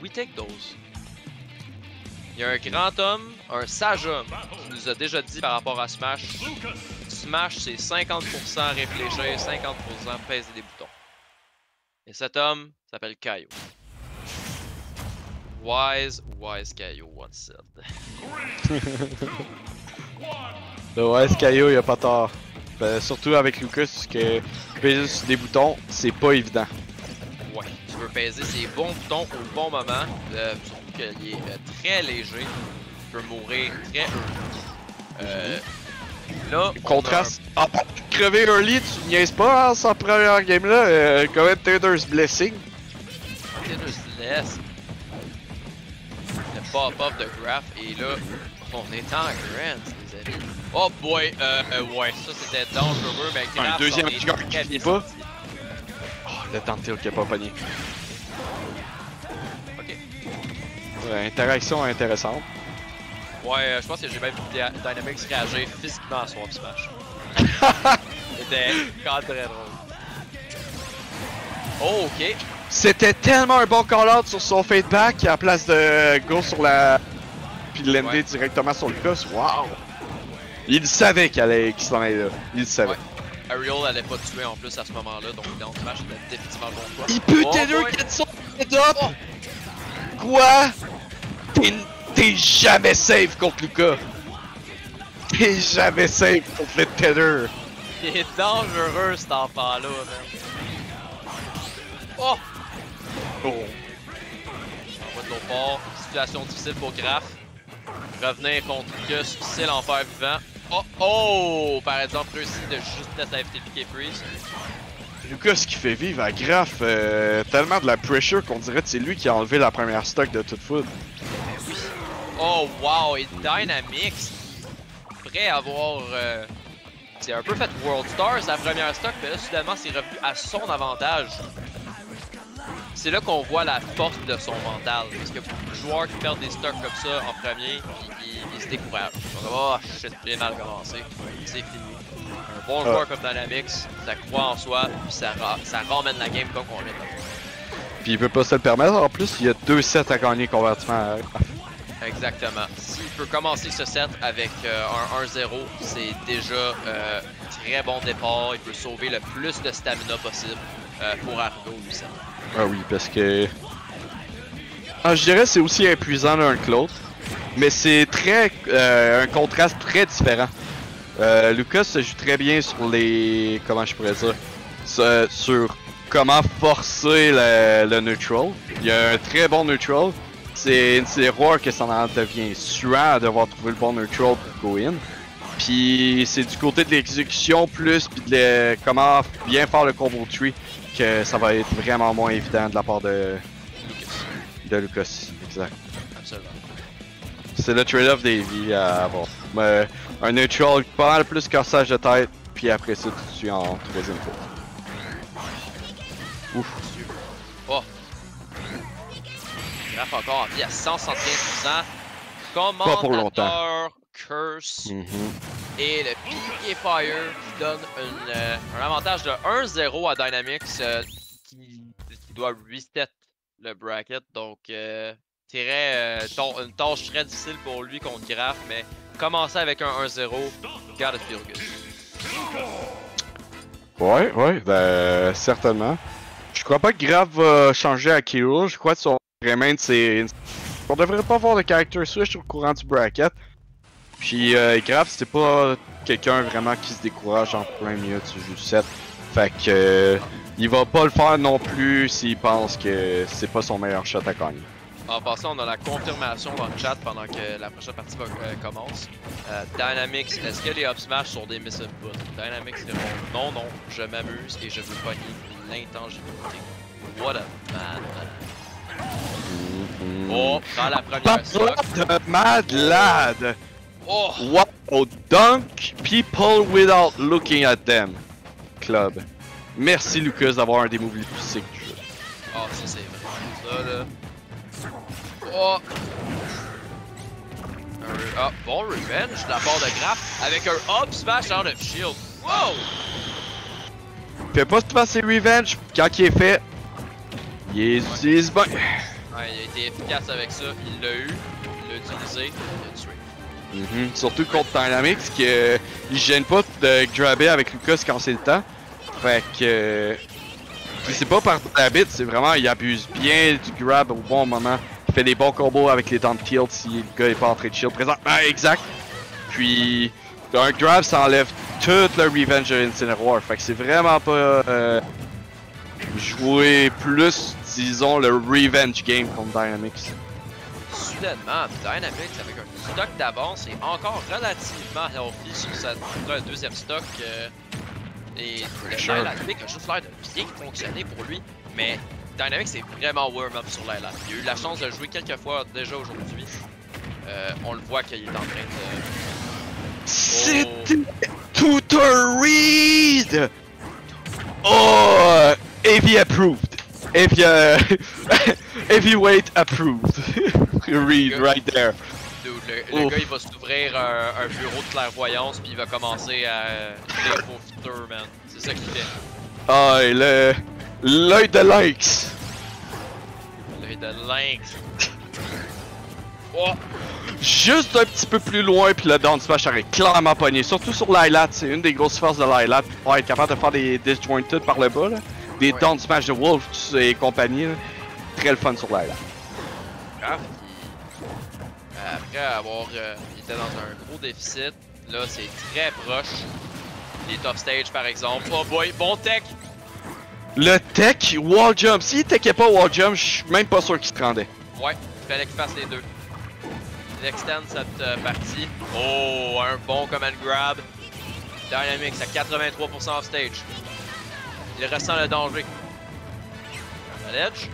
we take those. Il y a un grand homme, un sage homme, qui nous a déjà dit par rapport à Smash. Smash, c'est 50% réfléchir, 50% peser des boutons. Et cet homme s'appelle Kaio. Wise, wise Kaio once said. Le OS Kaio, il a pas tort. Ben, surtout avec Lucas, que peser sur des boutons, c'est pas évident. Ouais, tu veux peser ses bons boutons au bon moment, euh, surtout qu'il est euh, très léger, tu peux mourir très early. Euh, là, on a Contraste. Ah, crever early, tu niaises pas hein, sa première game là. Euh, Commentator's Blessing. un Taylor Celeste, le pop-up de Graph, et là, on est en grand, les amis. Oh boy, euh, euh, ouais, ça c'était dangereux, mais Graph, Un deuxième est très finit bien pas. sorti. Le Tantil qui a pas pogné. Ok. Ouais, interaction intéressante. Ouais, euh, je pense que j'ai même Dynamics réagir physiquement à Swap Smash. C'était quand très drôle. Oh, ok. C'était tellement un bon call-out sur son feedback à la place de go sur la. puis de l'ender Ouais. directement sur Lucas. Wow! Il savait qu'il allait qu'il s'en allait là. Il le savait. Ouais. Ariel allait pas tuer en plus à ce moment-là, donc down smash était définitivement le bon choix. Il peut Oh, t'aider boy. get son head-up! Quoi? T'es- T'es jamais safe contre Lucas! T'es jamais safe contre le Tether! Il est dangereux cet enfant-là, man. Oh! Oh. Va de l'autre bord. Situation difficile pour Graf. Revenir contre Lucas, c'est l'enfer vivant. Oh! Oh! Par exemple, réussi de justesse à FTP Freeze. Lucas qui fait vivre à Graf euh, tellement de la pressure qu'on dirait que c'est lui qui a enlevé la première stock de toute foot. Oh wow, et Dynamix, prêt à avoir... euh, c'est un peu fait World Star sa première stock, mais là soudainement c'est revenu à son avantage. C'est là qu'on voit la force de son mental. Parce que beaucoup de joueurs qui perdent des stocks comme ça en premier, ils, se découragent. Ils sont comme, oh shit, j'ai mal commencé. C'est fini. Un bon Ah. joueur comme Dynamix, ça croit en soi, puis ça, ra- ça ramène la game comme on l'a Puis il peut pas se le permettre. En plus, il y a deux sets à gagner convertiment. à- Exactement. S'il peut commencer ce set avec euh, un 1-0, c'est déjà euh, très bon départ. Il peut sauver le plus de stamina possible euh, pour arriver au 800. Ah oui, parce que. Ah, je dirais c'est aussi épuisant l'un que l'autre. Mais c'est très. euh, un contraste très différent. Euh, Lucas se joue très bien sur les. Comment je pourrais dire Sur, comment forcer le, le neutral. Il y a un très bon neutral. C'est rare que ça en devient suant à devoir trouver le bon neutral pour go in. Puis c'est du côté de l'exécution plus, puis de comment bien faire le combo tree que ça va être vraiment moins évident de la part de, Lucas. de Lucas. Exact. Absolument. C'est le trade-off des vies à avoir. Mais un neutral pas mal plus cassage de tête, puis après ça tu suis en troisième tour. Ouf. Oh! Graph encore en vie à 175%. Commentateur pour longtemps. Curse Mhm. Et le Pilier Fire qui donne euh, un avantage de 1-0 à Dynamics euh, qui, doit reset le bracket. Donc, euh, euh, une tâche très difficile pour lui contre Graf, mais commencer avec un 1-0, gotta feel good. Ouais, ouais, ben certainement. Je crois pas que Grave va changer à Kiro. Je crois que son remain c'est. On devrait pas voir de character switch au courant du bracket. Puis euh, Grave c'était pas quelqu'un vraiment qui se décourage en plein milieu du jeu 7. Fait que euh, il va pas le faire non plus s'il pense que c'est pas son meilleur shot à gagner. En passant, on a la confirmation dans le chat pendant que la prochaine partie va, euh, commence. Euh, Dynamics, est-ce que les up smash sont des miss inputs? Dynamics répond non, non, je m'amuse et je veux pogner l'intangibilité. What a man. Oh, dans la première. Pas de Mad Lad! Oh! Wow! Dunk people without looking at them. Club. Merci Lucas d'avoir un des moves les plus sick du jeu. Oh, ça c'est vrai. Ça là. Oh! Un ah, bon revenge de la part de Graf avec un up smash out of shield. Wow! Fais pas se passer revenge quand il est fait. Il est. Ouais, il a été efficace avec ça. Il l'a eu, il l'a utilisé, il l'a tué. Mhm. Surtout contre Dynamics, qui euh, il gêne pas de grabber avec Lucas quand c'est le temps. Fait que. euh, c'est pas par habit, c'est vraiment, il abuse bien du grab au bon moment. Il fait des bons combos avec les down tilts si le gars est pas en train de shield présent. Ah, exact. Puis, un grab, ça enlève toute le revenge de Incineroar. Fait que c'est vraiment pas. euh, jouer plus, disons, le revenge game contre Dynamics. Soudainement, Dynamics avec un stock d'avance est encore relativement healthy sur sa deuxième stock. euh, et Pick a juste l'air de bien fonctionner pour lui. Mais Dynamics est vraiment warm-up sur Lilac. Il a eu la chance de jouer quelques fois déjà aujourd'hui. Euh, on le voit qu'il est en train de. C'était tout un read! Oh! Heavy approved. Heavy, uh, heavyweight approved. read right there. Dude, le, gars il va s'ouvrir un, un bureau de clairvoyance puis il va commencer à lire vos futurs, man. C'est ça qu'il fait. Ah, et le. L'œil de Lynx. L'œil de lynx. Oh! Juste un petit peu plus loin, puis le down smash aurait clairement pogné. Surtout sur Lylat, c'est une des grosses forces de Lylat. Pour être capable de faire des disjointed par le bas, là. Des Ouais. down smash de Wolf et compagnie. là. Très le fun sur Lylat. Après avoir euh, il était dans un gros déficit, là c'est très proche. Les top stage par exemple. Oh boy, bon tech! Le tech, wall jump. S'il techait pas wall jump, je suis même pas sûr qu'il se rendait. Ouais, il fallait qu'il fasse les deux. Il extend cette euh, partie. Oh, un bon command grab. Dynamics à 83% off stage. Il ressent le danger. L'edge.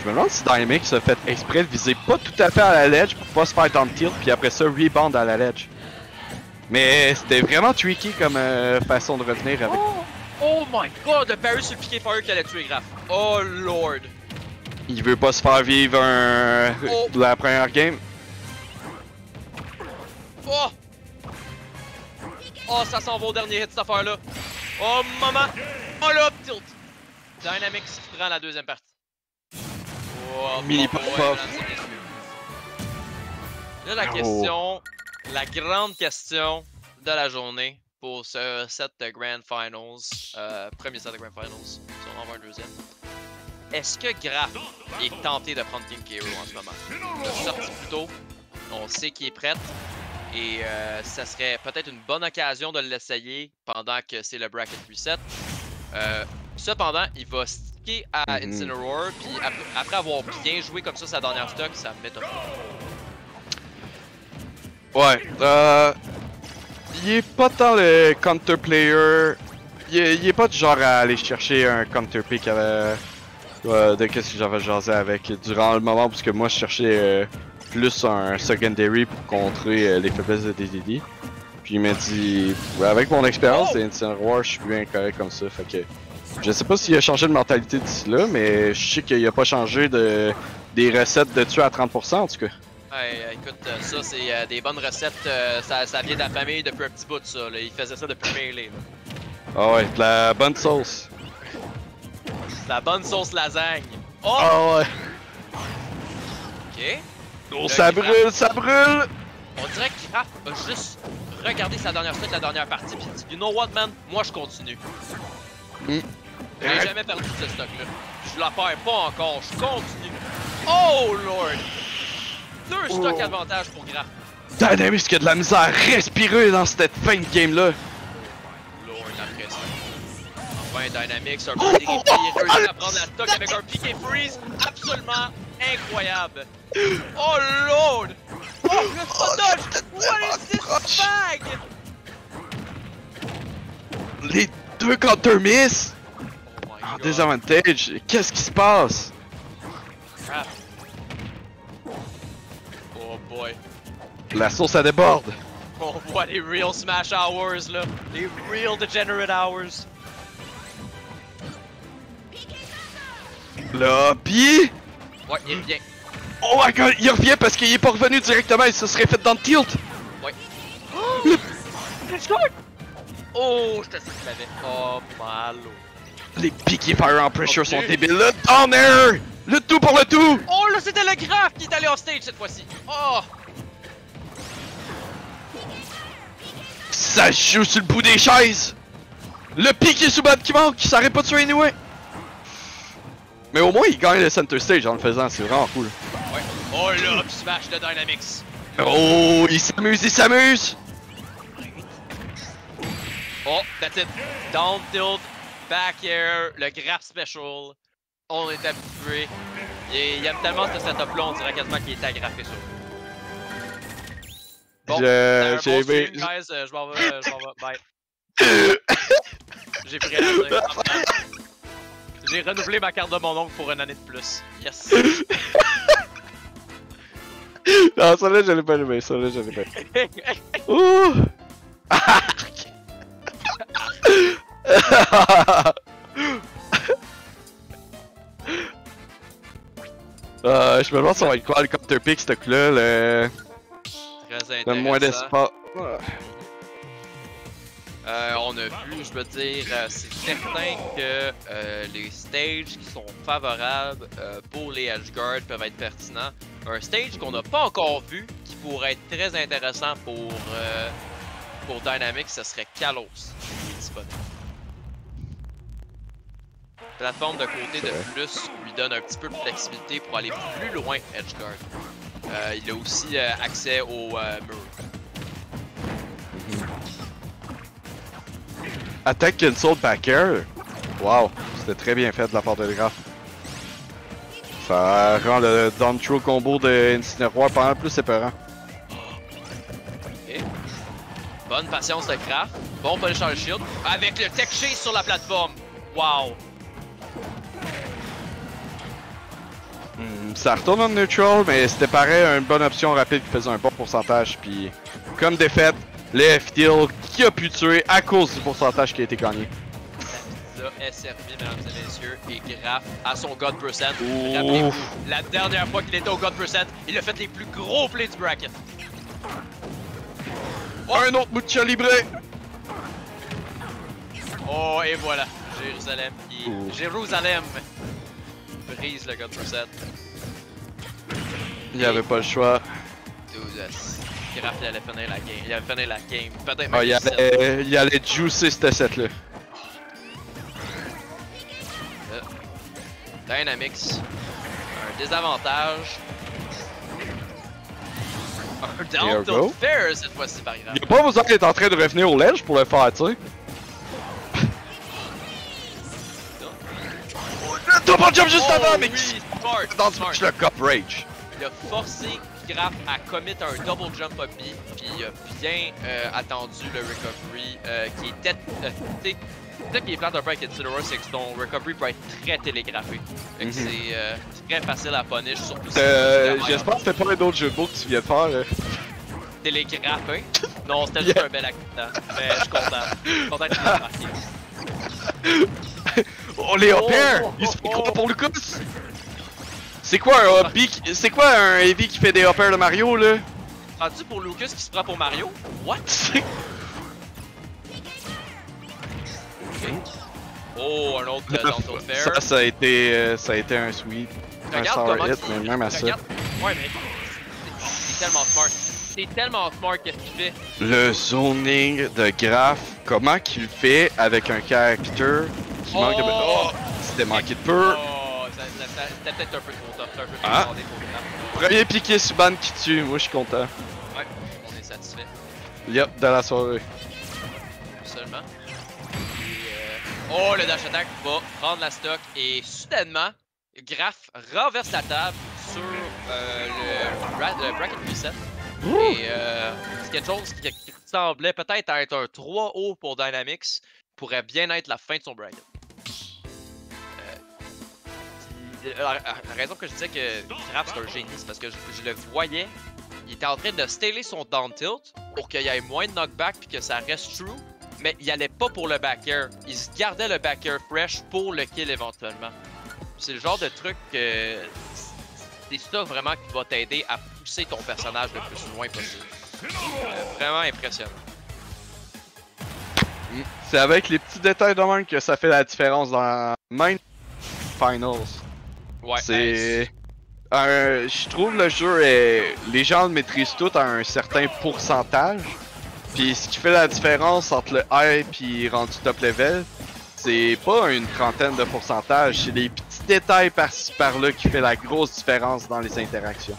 Je me demande si Dynamics a fait exprès de viser pas tout à fait à la ledge pour pas se faire down tilt, puis après ça rebound à la ledge. Mais c'était vraiment tricky comme euh, façon de revenir avec. Oh! Oh my god, le parry sur le piqué fire qui allait tuer Graf. Oh lord. Il veut pas se faire vivre un... Oh. la première game. Oh! Oh, ça s'en va au dernier hit cette affaire-là. Oh, maman! Oh là, tilt! Dynamics qui prend la deuxième partie. Mini. Là, la Oh. question, la grande question de la journée pour ce set de Grand Finals, euh, premier set de Grand Finals, si on en voit un deuxième. Est-ce que Graf est tenté de prendre King Kero en ce moment? Il a sorti plus tôt, on sait qu'il est prêt. Et euh, ça serait peut-être une bonne occasion de l'essayer pendant que c'est le bracket reset. Euh, cependant, il va à Mhm. Incineroar, puis après, après avoir bien joué comme ça sa dernière stock, ça m'étonne pas. Ouais. Euh... Il est pas tant le counter player. Il est, il est pas du genre à aller chercher un counter pick avec... euh, de qu'est-ce que j'avais jasé avec durant le moment parce que moi je cherchais euh, plus un secondary pour contrer euh, les faiblesses de DDD. Puis il m'a dit, avec mon expérience Oh! d'Incineroar, je suis bien correct comme ça. Fait que je sais pas s'il a changé de mentalité d'ici là, mais je sais qu'il a pas changé de des recettes de tuer à 30% en tout cas. Ouais, euh, écoute, euh, ça c'est euh, des bonnes recettes, euh, ça, ça vient de la famille depuis un petit bout de ça. Là. Il faisait ça depuis là. Ah ouais, de la bonne sauce. La bonne sauce lasagne. Oh! Ah ouais. Ok. Oh, ça brûle, ça brûle! On dirait que Graf a juste regardé sa dernière stock, la dernière partie, puis il dit, You know what, man? Moi, je continue. Mm. J'ai jamais perdu ce stock-là. Je la perds pas encore, je continue. Oh, Lord! Deux stocks Oh. avantage pour Graf. Dynamics qui a de la misère à respirer dans cette fin de game là. Lord. Enfin, Dynamics, un peu terrifié, il réussit à prendre la stock avec un piqué freeze absolument incroyable. Oh, Lord! Oh, le dodge! What is this bag? Les deux counter miss Oh en désavantage. Qu'est-ce qui se passe? Crap. Oh boy. La sauce à déborde. On voit les real smash hours là. Les real degenerate hours. Là, pis... Ouais, il revient. Oh my god, il revient parce qu'il est pas revenu directement, il se serait fait dans le tilt. Let's go! Oh, je sais qu'il l'avait. Oh, malo. Les piquets Fire en Pressure sont débiles. Le down air! Le tout pour le tout! Oh là, c'était le graphe qui est allé off stage cette fois-ci. Oh! Ça joue sur le bout des chaises! Le piqué sous qui manque, qui s'arrête pas de tuer anyway! Mais au moins, il gagne le center stage en le faisant, c'est vraiment cool. Ouais. Oh là, up smash de Dynamics. Oh, il s'amuse, il s'amuse! Oh, that's it. Down tilt, back air, le graph special. On est habitué. Il, il aime tellement ce setup-là, on dirait quasiment qu'il est agrafé sur. Bon, Je- c'était un j'ai bon aimé- guys. Euh, Je m'en vais, euh, je m'en vais. Bye. J'ai pris dire. J'ai renouvelé ma carte de mon oncle pour une année de plus. Yes. non, ça là, je l'ai pas aimé, ça là, je l'ai pas. Ouh! Euh, je me demande si ça va être quoi le counter pick, ce coup-là, le... Le moins d'espace. Euh, on a vu, je veux dire, euh, c'est certain que euh, les stages qui sont favorables euh, pour les edgeguards peuvent être pertinents. Un stage qu'on n'a pas encore vu, qui pourrait être très intéressant pour, pour Dynamics, ce serait Kalos, Plateforme de côté de plus lui donne un petit peu de flexibilité pour aller plus loin edgeguard. Euh, il a aussi euh, accès au euh, mur. Attack cancel back air. Wow, c'était très bien fait de la part de Graf. Ça rend le down throw combo de Incineroar pas mal plus épeurant. Ok. Bonne patience de Kraft. Bon Punisher Shield. Avec le Tech Chase sur la plateforme. Wow. Ça retourne en neutral, mais c'était pareil, une bonne option rapide qui faisait un bon pourcentage. Puis, comme défaite, le F-Deal qui a pu tuer à cause du pourcentage qui a été gagné. La pizza est servie, mesdames et messieurs. Et Graf à son God Percent. Rappelez-vous, la dernière fois qu'il était au God Percent, il a fait les plus gros plays du bracket. Un autre Mucha Libre! Oh, et voilà. Jérusalem qui. Ouh. Jérusalem brise le God Percent. Il avait pas le choix. 12 Graf, il allait finir la game. Il allait finir la game. Peut-être Ah, même il, le set. allait, il allait juicer cette set-là. Dynamics. Un désavantage. Un down tilt fair cette fois-ci par exemple. Il a pas besoin d'être en train de revenir au ledge pour le faire, tu sais. Double jump juste Oh, avant, mais oui, smart, dans smart. le cup rage. Il a forcé Graf à commit un double jump up B, puis il a bien euh, attendu le recovery euh, qui était. Euh, tu sais, ce qui est plate un peu avec Incineroar, c'est que ton recovery peut être très télégraphé. Fait que Mhm. c'est euh, très facile à punish, surtout si Euh, J'espère que c'était pas un autre jeu mots que tu viens de faire. là. télégraphé? Non, c'était juste Yeah. un bel accident. Mais je suis content. Je suis content que tu l'aies marqué. Oh, les Oh, oh, Il se fait oh, quoi pour Lucas? C'est quoi un hobby qui- C'est quoi un heavy qui fait des hoppers de Mario là? Prends-tu pour Lucas qui se prend pour Mario? What? Oh, un autre dans ton fair. ça, ça a été, euh, ça a été un sweep. Un sour hit, mais même à ça. regarde- Ouais, mais c'est- c'est tellement smart. C'est tellement smart qu'est-ce qu'il fait. Le zoning de Graph, comment qu'il fait avec un caractère qui manque de... Oh! Oh! C'était manqué de peu. Oh, c'était peut-être un peu trop tough. Un peu trop Ah. pour Graf. Premier piqué Suban qui tue, moi je suis content. Ouais, on est satisfait. Yep, dans la soirée. Seulement. Et, euh, Oh, le dash attack va prendre la stock et soudainement, Graf renverse la table sur euh, le, bra- le bracket reset. Et euh, quelque chose qui, qui semblait peut-être être un 3 haut pour Dynamics pourrait bien être la fin de son bracket. La, la- raison que je disais que Graf c'est un génie, c'est parce que je, le voyais, il était en train de scaler son down tilt pour qu'il y ait moins de knockback puis que ça reste true, mais il allait pas pour le back air. Il se gardait le back air fresh pour le kill éventuellement. C'est le genre de truc que c'est ça vraiment qui va t'aider à pousser ton personnage le plus loin possible. Euh, vraiment impressionnant. C'est avec les petits détails de même que ça fait la différence dans même Finals. Ouais. C'est. un- Je trouve le jeu est. Les gens le maîtrisent tout à un certain pourcentage. Puis ce qui fait la différence entre le high puis rendu top level, c'est pas une trentaine de pourcentage, c'est des petits détails par-ci par-là qui fait la grosse différence dans les interactions.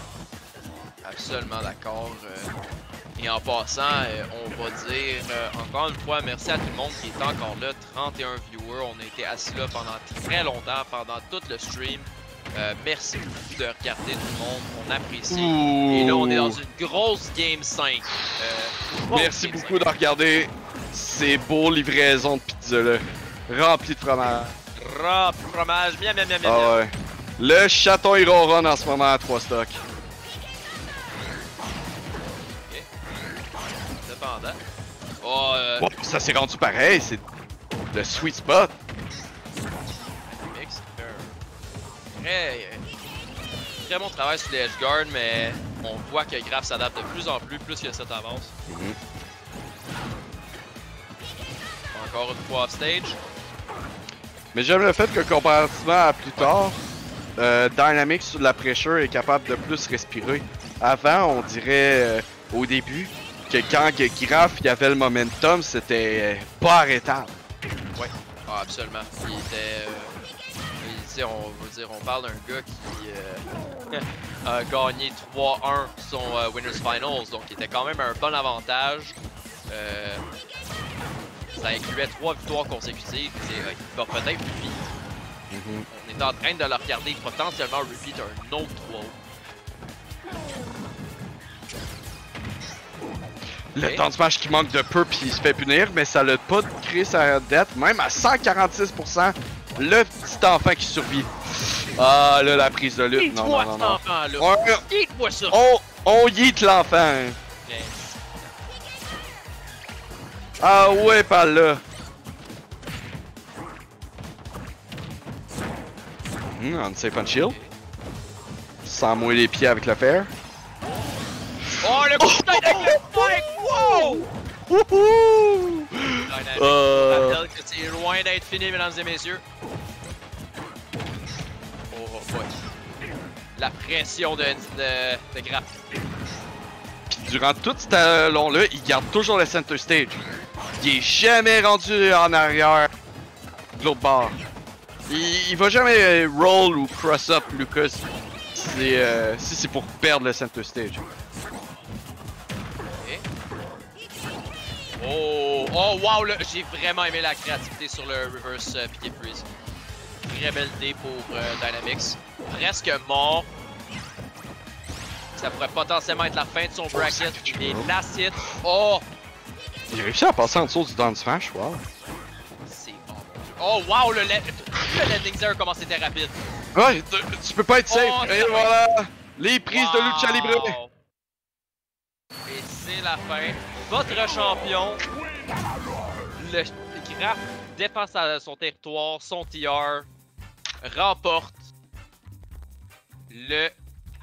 Absolument d'accord. euh, Et en passant, euh, on va dire euh, encore une fois merci à tout le monde qui est encore là. 31 viewers. On a été assis là pendant très longtemps, pendant tout le stream. Euh, merci beaucoup de regarder tout le monde. On apprécie. Et là, on est dans une grosse game 5. Euh, Merci game beaucoup de regarder ces beaux livraisons de pizza là, remplis de fromage. 5. Rap, fromage, miam, miam, miam, miam. Ah ouais. Le chaton Hero Run en ce moment à 3 stocks. Cependant. Oh, euh, ça s'est rendu pareil, c'est le sweet spot. Très, euh, très bon travail sur les edge guard, mais on voit que Graf s'adapte de plus en plus, plus que cette avance. Mhm. Encore une fois off stage. Mais j'aime le fait que comparativement à plus tard, euh, Dynamics sous la pressure est capable de plus respirer. Avant, on dirait euh, au début que quand que Graf il avait le momentum, c'était euh, pas arrêtable. Ah, absolument. Il était. Sais, on veut dire, on parle d'un gars qui euh, a gagné 3-1 son euh, Winners Finals, donc il était quand même un bon avantage. Euh, ça incluait 3 victoires consécutives. il va peut-être repeat. Mhm. On est en train de le regarder potentiellement repeat un autre 3 Le temps de match qui manque de peu puis il se fait punir, mais ça l'a pas créé sa dette, même à 146%, le petit enfant qui survit. Ah là la prise de lutte, non non non! On, ça! on, on yeet l'enfant. Ah ouais par là. Hmm, on safe and shield. Sans mouiller les pieds avec le fer. Oh, le coup de tête avec le spike! Wow! Wouhou! Euh. Je rappelle que c'est loin d'être fini, mesdames et messieurs. Oh, oh boy. La pression de, de, de Graf. Puis durant tout ce long-là, il garde toujours le center stage. Il est jamais rendu en arrière de l'autre bord. Il, il va jamais roll ou cross-up Lucas c'est, euh, si c'est pour perdre le center stage. Oh, oh wow, là, j'ai vraiment aimé la créativité sur le reverse euh, piqué freeze. Très belle idée pour euh, Dynamics. Presque mort. Ça pourrait potentiellement être la fin de son bracket. Il est lacite. Oh, Il a réussi à passer en dessous du down smash, wow. c'est bon. Oh wow, le, le, le landing zone comment c'était rapide. Ouais, tu, tu peux pas être safe. Oh, Et voilà! Les prises de lucha libre. Et c'est la fin. Votre champion, le Graf sa- son territoire, son TR, remporte le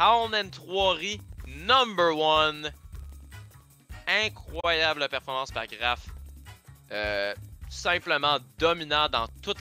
Hound and 3 number one. Incroyable performance par Graf. Euh, simplement dominant dans toute